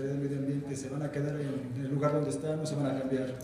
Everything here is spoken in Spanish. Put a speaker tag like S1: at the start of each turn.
S1: Secretaría de Medio Ambiente se van a quedar en el lugar donde están, no se van a cambiar.